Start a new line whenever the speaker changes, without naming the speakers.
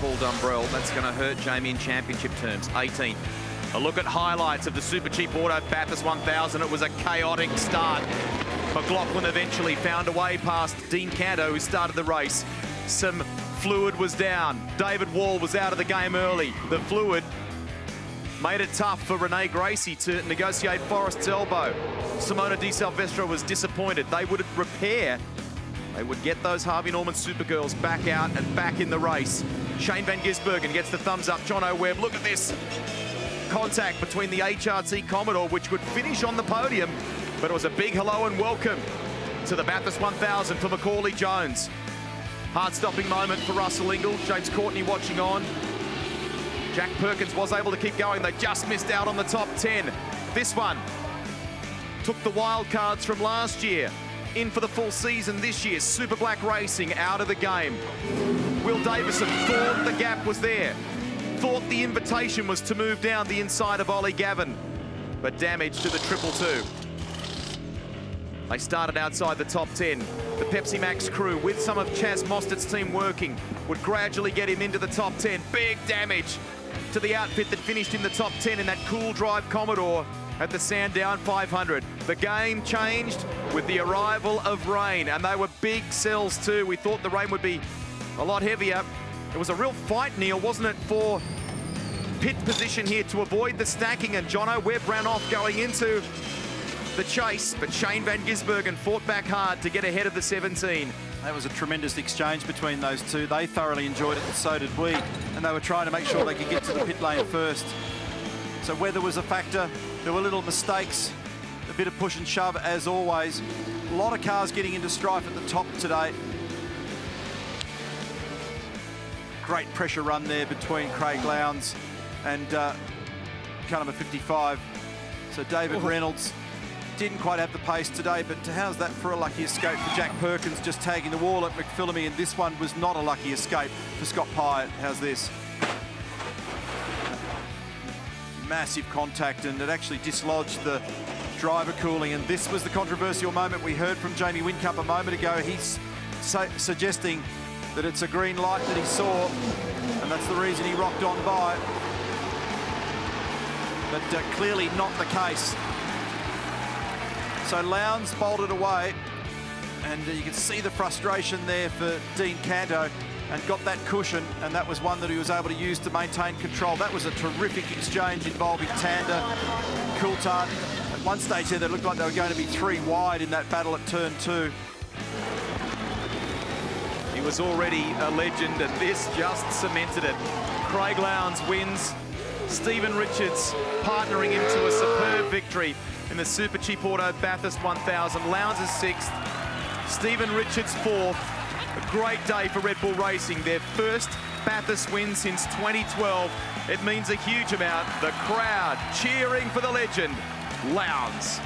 Paul Dumbrell. That's going to hurt Jamie in championship terms. 18th. A look at highlights of the Supercheap Auto Bathurst 1000. It was a chaotic start. McLaughlin eventually found a way past Dean Canto, who started the race. Some fluid was down. David Wall was out of the game early. The fluid made it tough for Renee Gracie to negotiate Forrest's elbow. Simona de Silvestro was disappointed. They would repair. They would get those Harvey Norman Supergirls back out and back in the race. Shane Van Gisbergen gets the thumbs up. Jono Webb, look at this. Contact between the HRT Commodore, which would finish on the podium, but it was a big hello and welcome to the Bathurst 1000 for Macaulay Jones. Heart-stopping moment for Russell Ingall. James Courtney watching on. Jack Perkins was able to keep going. They just missed out on the top 10. This one took the wild cards from last year in for the full season this year. Super Black Racing out of the game. Will Davison thought the gap was there. Thought the invitation was to move down the inside of Ollie Gavin. But damage to the triple two. They started outside the top 10. The Pepsi Max crew, with some of Chaz Mostert's team working, would gradually get him into the top 10. Big damage to the outfit that finished in the top 10 in that cool drive Commodore at the Sandown 500. The game changed with the arrival of rain, and they were big sells too. We thought the rain would be a lot heavier. It was a real fight, Neil, wasn't it, for pit position here to avoid the stacking, and Jono Webb ran off going into the chase, but Shane Van Gisbergen fought back hard to get ahead of the 17.
That was a tremendous exchange between those two. They thoroughly enjoyed it, and so did we. And they were trying to make sure they could get to the pit lane first. So weather was a factor. There were little mistakes, a bit of push and shove as always. A lot of cars getting into strife at the top today. Great pressure run there between Craig Lowndes and uh, car number 55. So David oh. Reynolds didn't quite have the pace today, but how's that for a lucky escape for Jack Perkins just tagging the wall at McPhillamy, and this one was not a lucky escape for Scott Pyatt. How's this? Massive contact, and it actually dislodged the driver cooling, and this was the controversial moment we heard from Jamie Whincup a moment ago. He's suggesting that it's a green light that he saw, and that's the reason he rocked on by. But uh, clearly not the case. So Lowndes bolted away, and uh, you can see the frustration there for Dean Canto, and got that cushion, and that was one that he was able to use to maintain control. That was a terrific exchange involving Tander, Coulthard. At one stage there, they looked like they were going to be three wide in that battle at turn two.
He was already a legend, and this just cemented it. Craig Lowndes wins. Steven Richards partnering him to a superb victory in the Supercheap Auto Bathurst 1000. Lowndes is sixth. Steven Richards fourth. A great day for Red Bull Racing, their first Bathurst win since 2012. It means a huge amount. The crowd cheering for the legend, Lowndes.